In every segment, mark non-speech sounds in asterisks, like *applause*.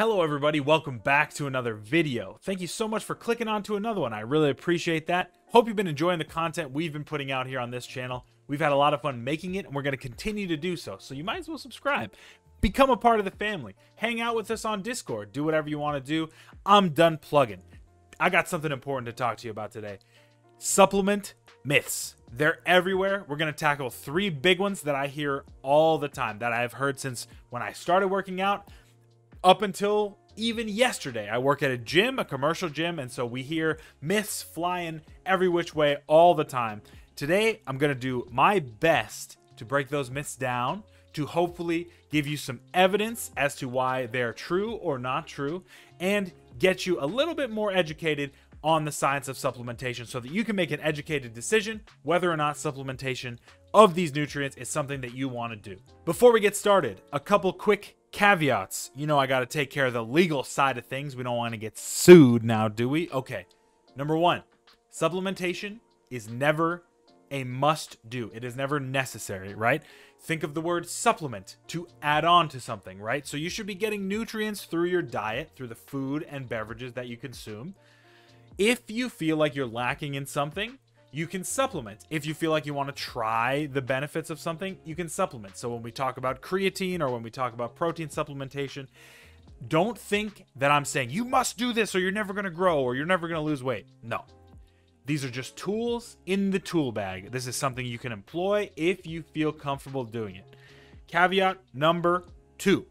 Hello everybody, welcome back to another video. Thank you so much for clicking on to another one. I really appreciate that. Hope you've been enjoying the content we've been putting out here on this channel. We've had a lot of fun making it and we're going to continue to do so. So you might as well subscribe. Become a part of the family. Hang out with us on Discord. Do whatever you want to do. I'm done plugging. I got something important to talk to you about today. Supplement myths. They're everywhere. We're going to tackle three big ones that I hear all the time that I've heard since when I started working out up until even yesterday. I work at a gym, a commercial gym, and so we hear myths flying every which way all the time. Today, I'm to do my best to break those myths down, to hopefully give you some evidence as to why they're true or not true, and get you a little bit more educated on the science of supplementation so that you can make an educated decision whether or not supplementation of these nutrients is something that you want to do. Before we get started, a couple quick caveats. You know, I got to take care of the legal side of things. We don't want to get sued now, do we? Okay. Number one, supplementation is never a must do. It is never necessary, right? Think of the word supplement to add on to something, right? So you should be getting nutrients through your diet, through the food and beverages that you consume. If you feel like you're lacking in something, you can supplement. If you feel like you want to try the benefits of something, you can supplement. So when we talk about creatine or when we talk about protein supplementation, don't think that I'm saying you must do this or you're never going to grow or you're never going to lose weight. No. These are just tools in the tool bag. This is something you can employ if you feel comfortable doing it. Caveat number two.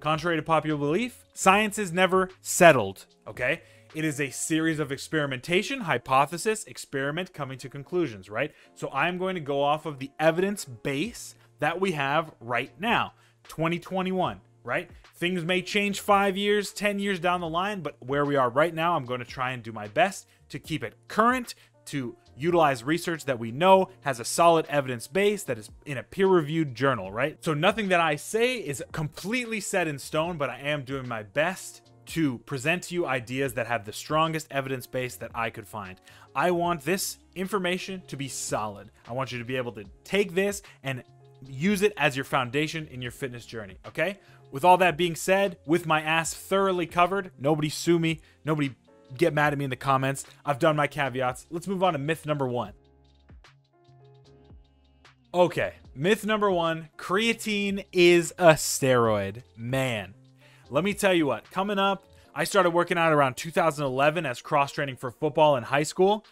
Contrary to popular belief, science is never settled, okay? It is a series of experimentation, hypothesis, experiment, coming to conclusions, right? So I'm going to go off of the evidence base that we have right now, 2021, right? Things may change five years, 10 years down the line, but where we are right now, I'm going to try and do my best to keep it current, to utilize research that we know has a solid evidence base that is in a peer reviewed journal, right? So nothing that I say is completely set in stone, but I am doing my best to present to you ideas that have the strongest evidence base that I could find. I want this information to be solid. I want you to be able to take this and use it as your foundation in your fitness journey, okay? With all that being said, with my ass thoroughly covered, nobody sue me, nobody get mad at me in the comments. I've done my caveats. Let's move on to myth number one. Okay, myth number one creatine is a steroid. Man, let me tell you what, coming up, I started working out around 2011 as cross training for football in high school.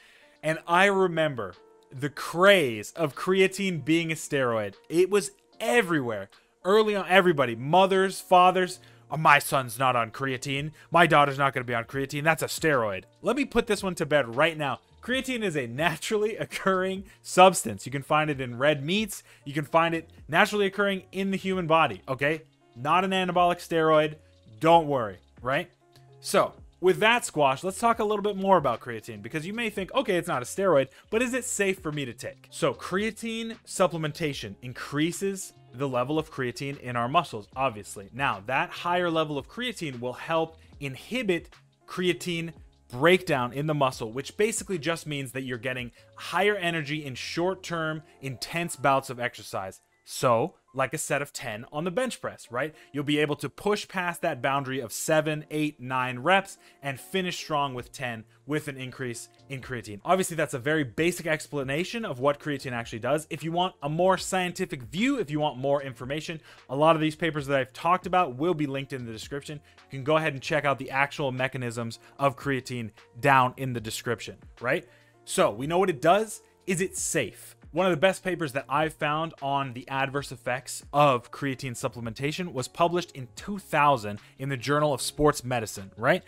And I remember the craze of creatine being a steroid. It was everywhere. Early on, everybody, mothers, fathers, oh, my son's not on creatine. My daughter's not going to be on creatine. That's a steroid. Let me put this one to bed right now. Creatine is a naturally occurring substance. You can find it in red meats. You can find it naturally occurring in the human body, okay? Not an anabolic steroid don't worry, right? So, with that squash, let's talk a little bit more about creatine because you may think, okay, it's not a steroid, but is it safe for me to take? So, creatine supplementation increases the level of creatine in our muscles, obviously. Now, that higher level of creatine will help inhibit creatine breakdown in the muscle, which basically just means that you're getting higher energy in short term, intense bouts of exercise. So, like a set of 10 on the bench press, right? You'll be able to push past that boundary of 7, 8, 9 reps and finish strong with 10 with an increase in creatine. Obviously, that's a very basic explanation of what creatine actually does. If you want a more scientific view, if you want more information, a lot of these papers that I've talked about will be linked in the description. You can go ahead and check out the actual mechanisms of creatine down in the description, right? So, we know what it does. Is it safe? One of the best papers that I've found on the adverse effects of creatine supplementation was published in 2000 in the Journal of Sports Medicine, right?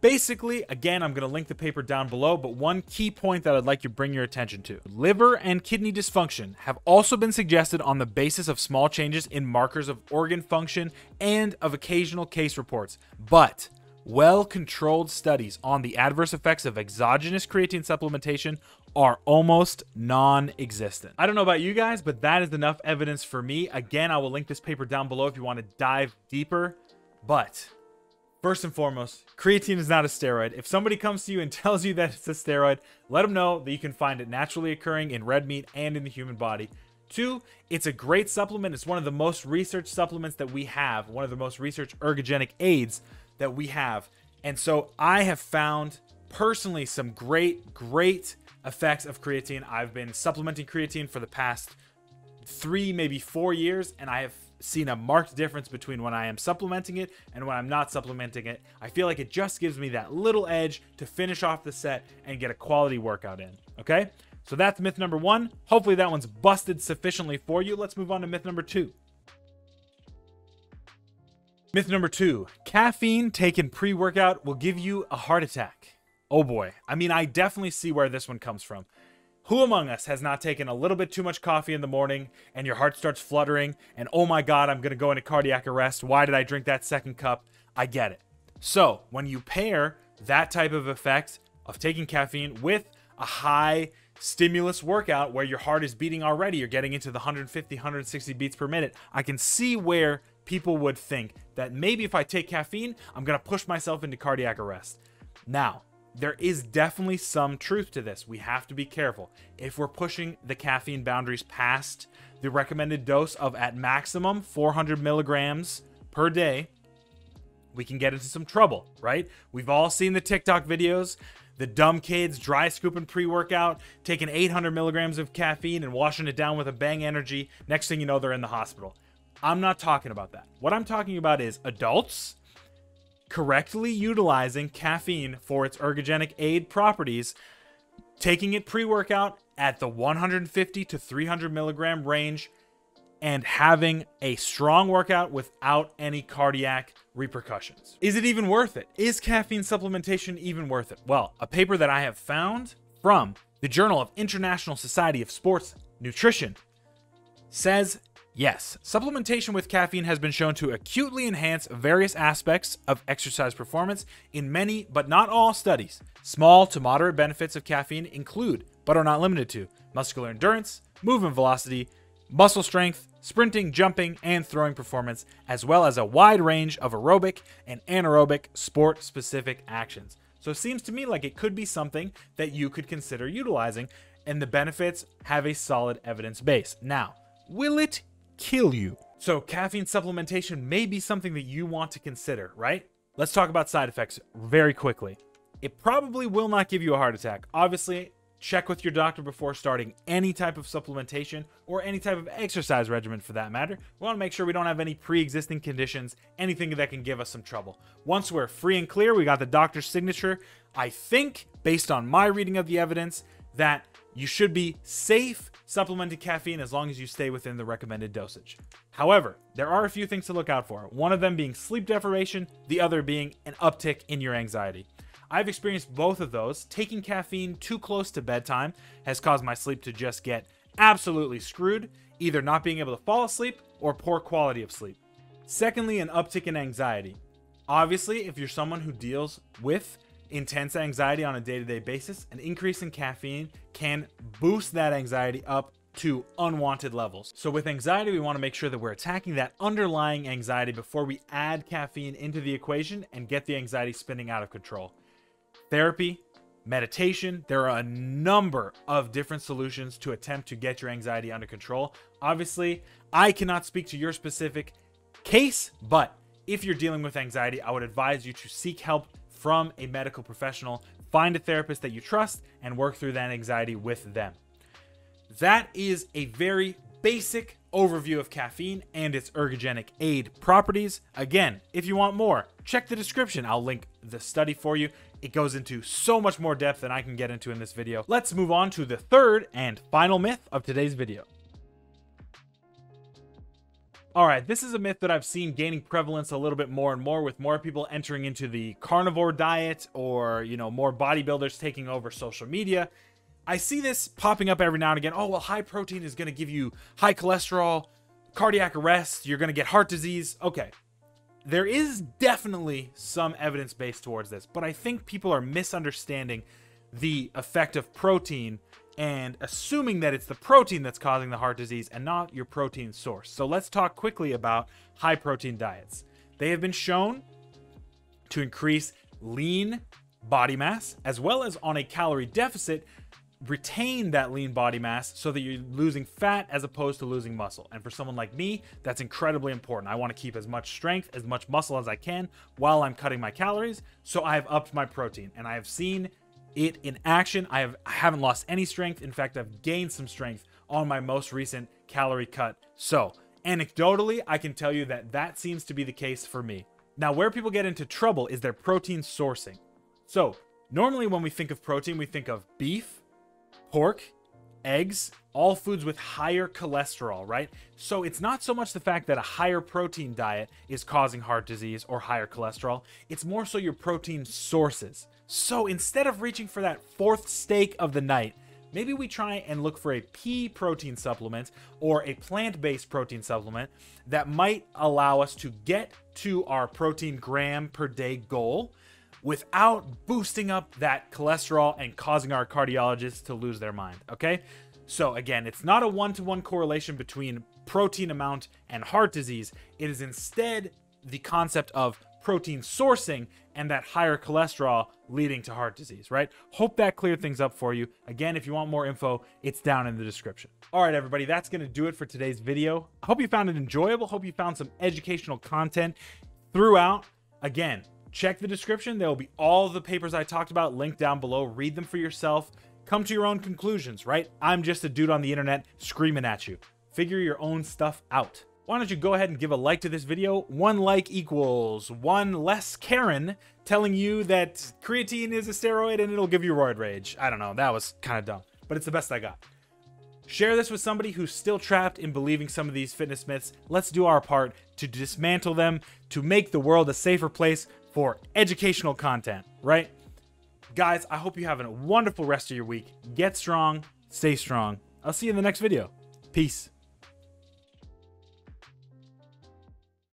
Basically, again, I'm going to link the paper down below, but one key point that I'd like you to bring your attention to liver and kidney dysfunction have also been suggested on the basis of small changes in markers of organ function and of occasional case reports. But well controlled studies on the adverse effects of exogenous creatine supplementation are almost non existent. I don't know about you guys, but that is enough evidence for me. Again, I will link this paper down below if you want to dive deeper. But first and foremost, creatine is not a steroid. If somebody comes to you and *laughs* tells you that it's a steroid, let them know that you can find it naturally occurring in red meat and in the human body. Two, it's a great supplement. It's one of the most researched supplements that we have, one of the most researched ergogenic aids that we have. And so I have found personally some great, great effects of creatine. I've been supplementing creatine for the past three, maybe four years, and I have seen a marked difference between when I am supplementing it and when I'm not supplementing it. I feel like it just gives me that little edge to finish off the set and get a quality workout in. Okay? So that's myth number one. Hopefully that one's busted sufficiently for you. Let's move on to myth number two. Myth number two caffeine taken pre workout will give you a heart attack. Oh boy. I mean, I definitely see where this one comes from. Who among us has not taken a little bit too much coffee in the morning and your heart starts fluttering and oh my god, I'm going to go into cardiac arrest. Why did I drink that second cup? I get it. So, when you pair that type of effect of taking caffeine with a high stimulus workout where your heart is beating already, you're getting into the 150, 160 beats per minute, I can see where people would think that maybe if I take caffeine, I'm going to push myself into cardiac arrest. Now, there is definitely some truth to this. We have to be careful. If we're pushing the caffeine boundaries past the recommended dose of at maximum 400 milligrams per day, we can get into some trouble, right? We've all seen the TikTok videos. The dumb kids dry scooping pre workout, taking 800 milligrams of caffeine and washing it down with a bang energy. Next thing you know, they're in the hospital. I'm not talking about that. What I'm talking about is adults correctly utilizing caffeine for its ergogenic aid properties, taking it pre workout at the 150 to 300 milligram range, and having a strong workout without any cardiac repercussions. Is it even worth it? Is caffeine supplementation even worth it? Well, a paper that I have found from the Journal of International Society of Sports Nutrition says Yes, supplementation with caffeine has been shown to acutely enhance various aspects of exercise performance in many, but not all, studies. Small to moderate benefits of caffeine include, but are not limited to, muscular endurance, movement velocity, muscle strength, sprinting, jumping, and throwing performance, as well as a wide range of aerobic and anaerobic sport specific actions. So it seems to me like it could be something that you could consider utilizing, and the benefits have a solid evidence base. Now, will it kill you. So, caffeine supplementation may be something that you want to consider, right? Let's talk about side effects very quickly. It probably will not give you a heart attack. Obviously, check with your doctor before starting any type of supplementation or any type of exercise regimen for that matter. We want to make sure we don't have any pre existing conditions, anything that can give us some trouble. Once we're free and clear, we got the doctor's signature. I think, based on my reading of the evidence, that you should be safe supplementing caffeine as long as you stay within the recommended dosage. However, there are a few things to look out for, one of them being sleep deprivation, the other being an uptick in your anxiety. I've experienced both of those. Taking caffeine too close to bedtime has caused my sleep to just get absolutely screwed, either not being able to fall asleep or poor quality of sleep. Secondly, an uptick in anxiety. Obviously, if you're someone who deals with intense anxiety on a day to day basis, an increase in caffeine can boost that anxiety up to unwanted levels. So, with anxiety, we want to make sure that we're attacking that underlying anxiety before we add caffeine into the equation and get the anxiety spinning out of control. Therapy, meditation, there are a number of different solutions to attempt to get your anxiety under control. Obviously, I cannot speak to your specific case, but if you're dealing with anxiety, I would advise you to seek help from a medical professional. Find a therapist that you trust and work through that anxiety with them. That is a very basic overview of caffeine and its ergogenic aid properties. Again, if you want more, check the description. I'll link the study for you. It goes into so much more depth than I can get into in this video. Let's move on to the third and final myth of today's video. All right, this is a myth that I've seen gaining prevalence a little bit more and more with more people entering into the carnivore diet or, you know, more bodybuilders taking over social media. I see this popping up every now and again. Oh, well, high protein is going to give you high cholesterol, cardiac arrest, you're going to get heart disease. Okay. There is definitely some evidence base towards this, but I think people are misunderstanding the effect of protein and assuming that it's the protein that's causing the heart disease and not your protein source. So let's talk quickly about high protein diets. They have been shown to increase lean body mass as well as on a calorie deficit retain that lean body mass so that you're losing fat as opposed to losing muscle. And for someone like me, that's incredibly important. I want to keep as much strength, as much muscle as I can while I'm cutting my calories. So I have upped my protein and I have seen it in action. I have I haven't lost any strength. In fact, I've gained some strength on my most recent calorie cut. So, anecdotally, I can tell you that that seems to be the case for me. Now, where people get into trouble is their protein sourcing. So, normally when we think of protein, we think of beef, pork, eggs, all foods with higher cholesterol, right? So it's not so much the fact that a higher protein diet is causing heart disease or higher cholesterol, it's more so your protein sources. So instead of reaching for that fourth steak of the night, maybe we try and look for a pea protein supplement or a plant based protein supplement that might allow us to get to our protein gram per day goal without boosting up that cholesterol and causing our cardiologists to lose their mind. Okay? So, again, it's not a one to one correlation between protein amount and heart disease. It is instead the concept of protein sourcing and that higher cholesterol leading to heart disease, right? Hope that cleared things up for you. Again, if you want more info, it's down in the description. All right, everybody, that's going to do it for today's video. I hope you found it enjoyable. Hope you found some educational content throughout. Again, check the description. There will be all the papers I talked about linked down below. Read them for yourself. Come to your own conclusions, right? I'm just a dude on the internet screaming at you. Figure your own stuff out why don't you go ahead and give a like to this video? One like equals one less Karen telling you that creatine is a steroid and it'll give you roid rage. I don't know, that was kind of dumb, but it's the best I got. Share this with somebody who's still trapped in believing some of these fitness myths. Let's do our part to dismantle them, to make the world a safer place for educational content, right? Guys, I hope you have a wonderful rest of your week. Get strong, stay strong. I'll see you in the next video. Peace.